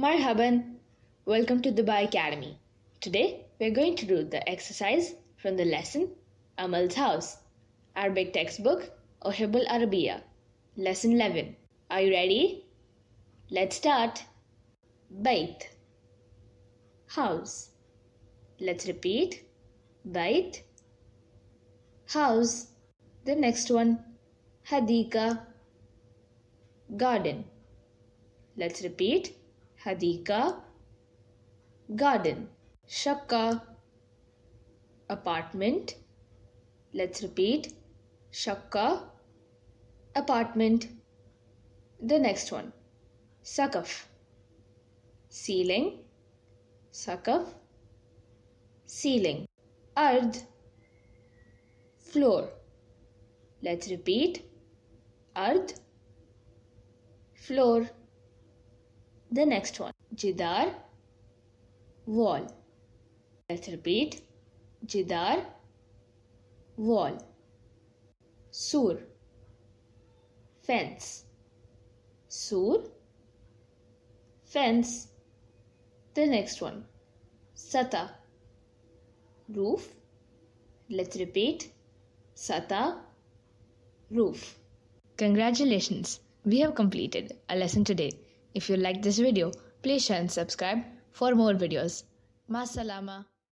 Marhaban, welcome to Dubai Academy. Today we're going to do the exercise from the lesson Amal's House, Arabic textbook Uhibbul Arabiyya, lesson 11. Are you ready? Let's start. Bait, house. Let's repeat. Bait, house. The next one, Hadika, garden. Let's repeat. Hadika, garden. Shakka, apartment. Let's repeat. Shakka, apartment. The next one. Sakaf, ceiling. Sakaf, ceiling. Ard, floor. Let's repeat. Ard, floor. The next one. Jidar, wall. Let's repeat. Jidar, wall. Sur, fence. Sur, fence. The next one. Sata, roof. Let's repeat. Sata, roof. Congratulations! We have completed a lesson today. If you liked this video, please share and subscribe for more videos. Masalama.